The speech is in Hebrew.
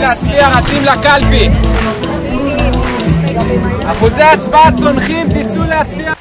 להצביע רצים לקלפי. אחוזי הצבעה צונחים, תצאו להצביע.